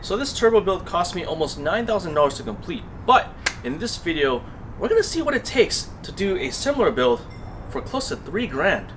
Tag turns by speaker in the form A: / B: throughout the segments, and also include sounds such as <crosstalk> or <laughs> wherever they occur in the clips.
A: So this turbo build cost me almost $9,000 to complete, but in this video, we're gonna see what it takes to do a similar build for close to 3 grand.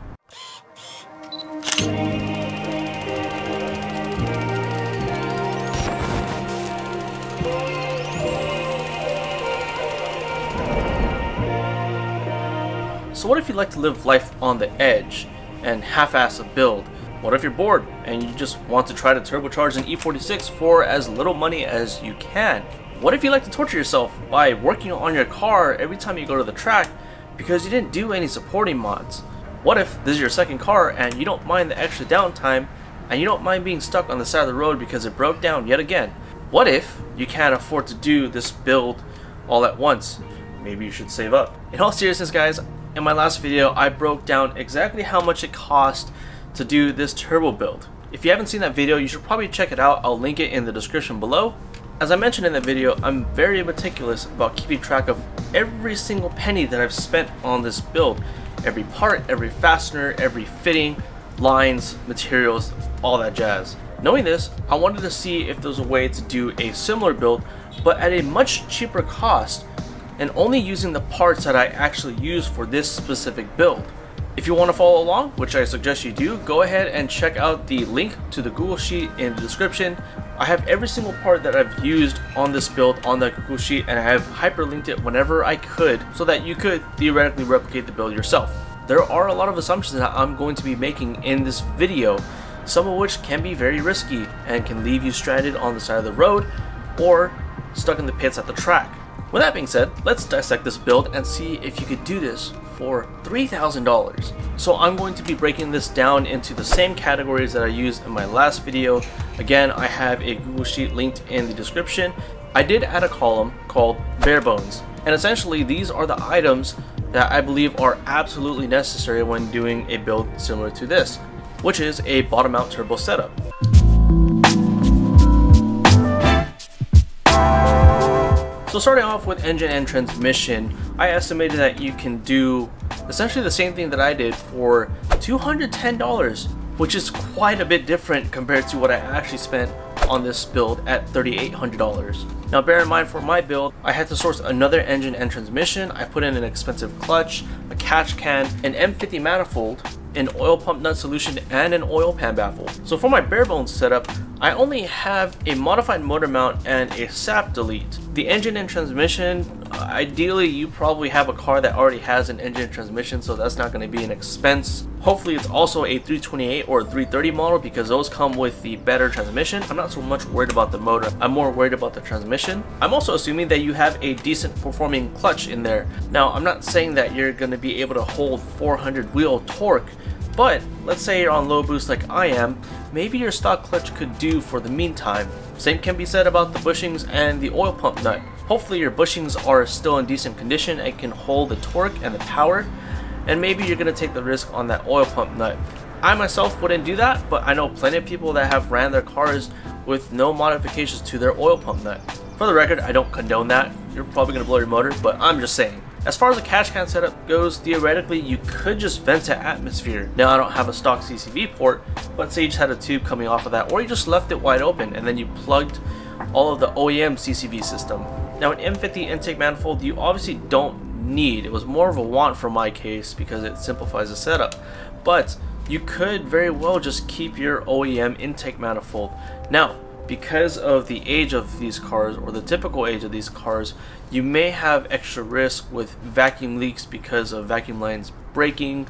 A: So what if you like to live life on the edge and half-ass a build? What if you're bored and you just want to try to turbocharge an E46 for as little money as you can? What if you like to torture yourself by working on your car every time you go to the track because you didn't do any supporting mods? What if this is your second car and you don't mind the extra downtime and you don't mind being stuck on the side of the road because it broke down yet again? What if you can't afford to do this build all at once? Maybe you should save up. In all seriousness guys, in my last video I broke down exactly how much it cost to do this turbo build. If you haven't seen that video, you should probably check it out. I'll link it in the description below. As I mentioned in the video, I'm very meticulous about keeping track of every single penny that I've spent on this build. Every part, every fastener, every fitting, lines, materials, all that jazz. Knowing this, I wanted to see if there was a way to do a similar build, but at a much cheaper cost, and only using the parts that I actually use for this specific build. If you want to follow along, which I suggest you do, go ahead and check out the link to the Google Sheet in the description. I have every single part that I've used on this build on that Google Sheet and I have hyperlinked it whenever I could so that you could theoretically replicate the build yourself. There are a lot of assumptions that I'm going to be making in this video, some of which can be very risky and can leave you stranded on the side of the road or stuck in the pits at the track. With that being said, let's dissect this build and see if you could do this for $3,000. So I'm going to be breaking this down into the same categories that I used in my last video. Again, I have a Google Sheet linked in the description. I did add a column called bare bones. And essentially these are the items that I believe are absolutely necessary when doing a build similar to this, which is a bottom mount turbo setup. So starting off with engine and transmission, I estimated that you can do essentially the same thing that I did for $210, which is quite a bit different compared to what I actually spent on this build at $3,800. Now bear in mind for my build, I had to source another engine and transmission, I put in an expensive clutch, a catch can, an M50 manifold, an oil pump nut solution, and an oil pan baffle. So for my bare bones setup, I only have a modified motor mount and a SAP delete. The engine and transmission, uh, ideally you probably have a car that already has an engine and transmission so that's not going to be an expense. Hopefully it's also a 328 or 330 model because those come with the better transmission. I'm not so much worried about the motor, I'm more worried about the transmission. I'm also assuming that you have a decent performing clutch in there. Now I'm not saying that you're going to be able to hold 400 wheel torque but let's say you're on low boost like I am, maybe your stock clutch could do for the meantime. Same can be said about the bushings and the oil pump nut. Hopefully your bushings are still in decent condition and can hold the torque and the power, and maybe you're to take the risk on that oil pump nut. I myself wouldn't do that, but I know plenty of people that have ran their cars with no modifications to their oil pump nut. For the record, I don't condone that. You're probably to blow your motor, but I'm just saying. As far as the catch can setup goes, theoretically you could just vent to atmosphere. Now I don't have a stock CCV port, but say you just had a tube coming off of that, or you just left it wide open and then you plugged all of the OEM CCV system. Now an M50 intake manifold you obviously don't need, it was more of a want for my case because it simplifies the setup, but you could very well just keep your OEM intake manifold. Now, because of the age of these cars or the typical age of these cars, you may have extra risk with vacuum leaks because of vacuum lines breaking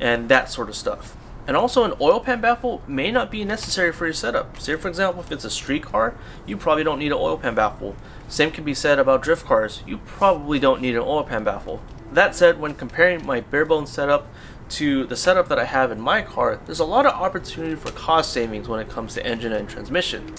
A: and that sort of stuff. And also an oil pan baffle may not be necessary for your setup. Say for example if it's a street car, you probably don't need an oil pan baffle. Same can be said about drift cars, you probably don't need an oil pan baffle. That said, when comparing my bare bones setup to the setup that I have in my car, there's a lot of opportunity for cost savings when it comes to engine and transmission.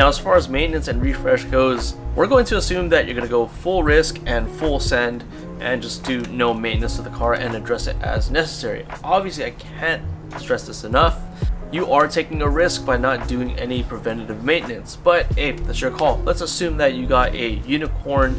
A: Now as far as maintenance and refresh goes, we're going to assume that you're going to go full risk and full send and just do no maintenance to the car and address it as necessary. Obviously I can't stress this enough. You are taking a risk by not doing any preventative maintenance, but hey, that's your call. Let's assume that you got a unicorn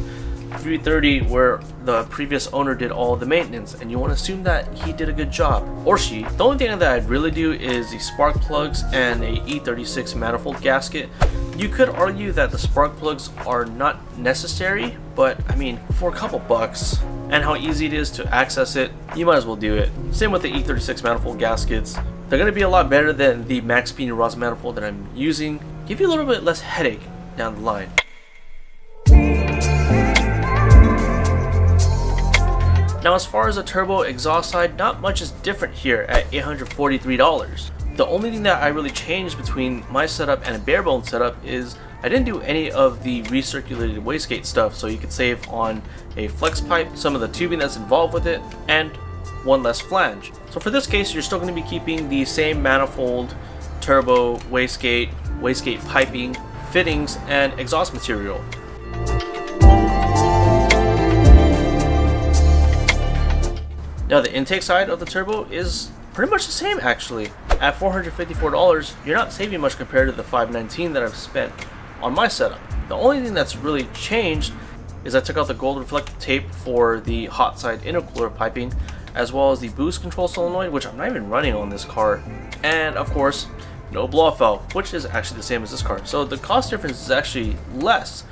A: 330 where the previous owner did all the maintenance and you want to assume that he did a good job or she. The only thing that I'd really do is the spark plugs and a E36 manifold gasket. You could argue that the spark plugs are not necessary, but I mean, for a couple bucks and how easy it is to access it, you might as well do it. Same with the E36 manifold gaskets. They're going to be a lot better than the Maxpeedingrods manifold that I'm using. Give you a little bit less headache down the line. Now as far as the turbo exhaust side, not much is different here at $843. The only thing that I really changed between my setup and a barebone setup is I didn't do any of the recirculated wastegate stuff so you could save on a flex pipe, some of the tubing that's involved with it, and one less flange. So for this case you're still going to be keeping the same manifold, turbo, wastegate, wastegate piping, fittings, and exhaust material. Now the intake side of the turbo is pretty much the same actually. At $454, you're not saving much compared to the 519 that I've spent on my setup. The only thing that's really changed is I took out the gold reflective tape for the hot side intercooler piping as well as the boost control solenoid which I'm not even running on this car and of course no blow off valve which is actually the same as this car so the cost difference is actually less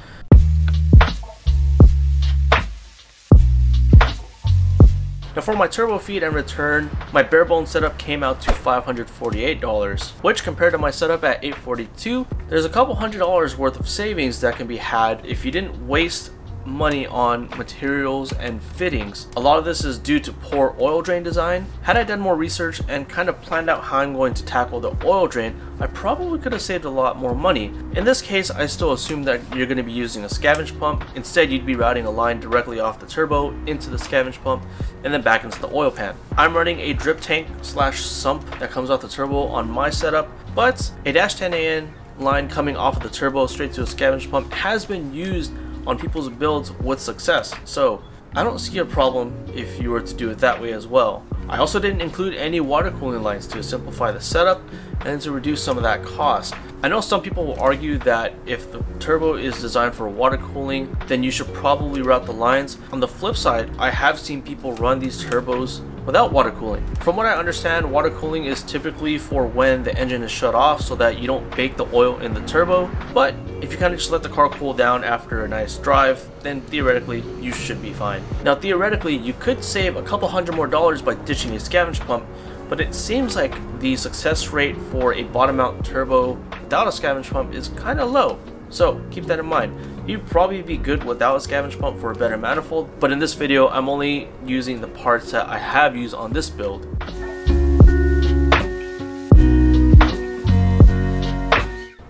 A: Now for my turbo feed and return, my bare bones setup came out to $548, which compared to my setup at 842, there's a couple hundred dollars worth of savings that can be had if you didn't waste money on materials and fittings. A lot of this is due to poor oil drain design. Had I done more research and kind of planned out how I'm going to tackle the oil drain, I probably could have saved a lot more money. In this case, I still assume that you're going to be using a scavenge pump. Instead, you'd be routing a line directly off the turbo into the scavenge pump and then back into the oil pan. I'm running a drip tank slash sump that comes off the turbo on my setup, but a dash 10AN line coming off of the turbo straight to a scavenge pump has been used on people's builds with success. So I don't see a problem if you were to do it that way as well. I also didn't include any water cooling lines to simplify the setup and to reduce some of that cost. I know some people will argue that if the turbo is designed for water cooling, then you should probably route the lines. On the flip side, I have seen people run these turbos without water cooling. From what I understand, water cooling is typically for when the engine is shut off so that you don't bake the oil in the turbo. But if you kind of just let the car cool down after a nice drive, then theoretically you should be fine. Now theoretically, you could save a couple hundred more dollars by ditching a scavenge pump, but it seems like the success rate for a bottom mount turbo without a scavenge pump is kind of low. So keep that in mind. You'd probably be good without a scavenge pump for a better manifold, but in this video I'm only using the parts that I have used on this build.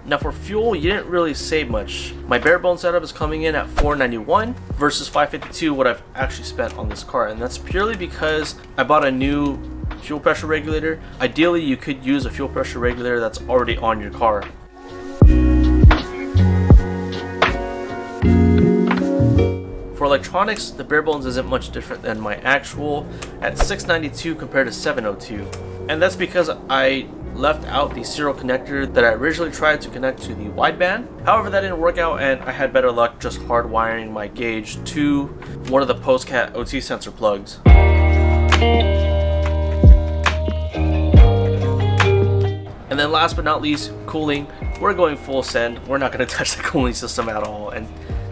A: Now for fuel, you didn't really save much. My bare bone setup is coming in at 491 versus 552 what I've actually spent on this car and that's purely because I bought a new fuel pressure regulator. Ideally you could use a fuel pressure regulator that's already on your car. For electronics, the bare bones isn't much different than my actual at 692 compared to 702. And that's because I left out the serial connector that I originally tried to connect to the wideband. However, that didn't work out and I had better luck just hardwiring my gauge to one of the post-cat O2 sensor plugs. And then last but not least, cooling. We're going full send. We're not going <laughs> to touch the cooling system at all. And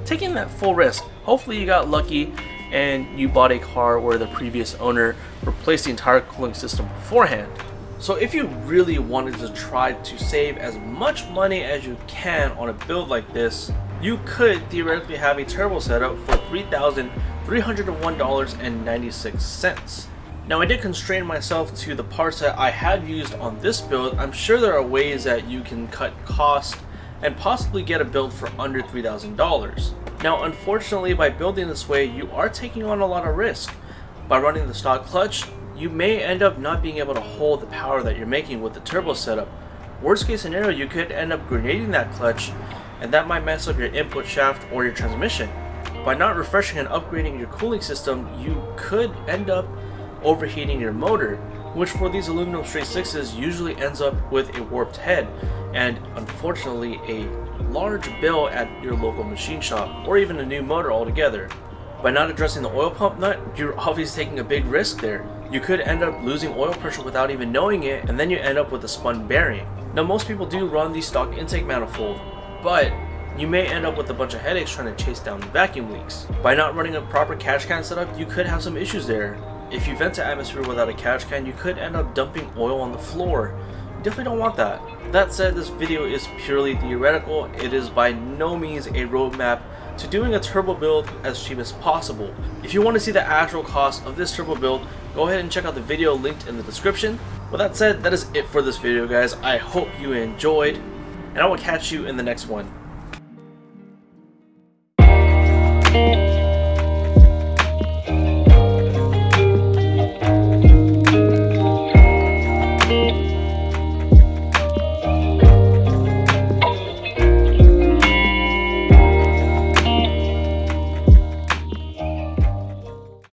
A: taking that full risk, hopefully you got lucky and you bought a car where the previous owner replaced the entire cooling system beforehand. So if you really wanted to try to save as much money as you can on a build like this, you could theoretically have a turbo setup for $3,301.96. Now I did constrain myself to the parts that I have used on this build. I'm sure there are ways that you can cut cost and possibly get a build for under $3,000. Now unfortunately by building this way you are taking on a lot of risk. By running the stock clutch, you may end up not being able to hold the power that you're making with the turbo setup. Worst case scenario, you could end up grenading that clutch and that might mess up your input shaft or your transmission. By not refreshing and upgrading your cooling system, you could end up overheating your motor, which for these aluminum straight sixes usually ends up with a warped head and unfortunately a large bill at your local machine shop or even a new motor altogether. By not addressing the oil pump nut, you're obviously taking a big risk there. You could end up losing oil pressure without even knowing it, and then you end up with a spun bearing. Now most people do run the stock intake manifold, but you may end up with a bunch of headaches trying to chase down vacuum leaks. By not running a proper catch can setup, you could have some issues there. If you vent to atmosphere without a catch can, you could end up dumping oil on the floor. Definitely don't want that. That said, this video is purely theoretical. It is by no means a roadmap to doing a turbo build as cheap as possible. If you want to see the actual cost of this turbo build, go ahead and check out the video linked in the description. With that said, that is it for this video guys. I hope you enjoyed, and I will catch you in the next one.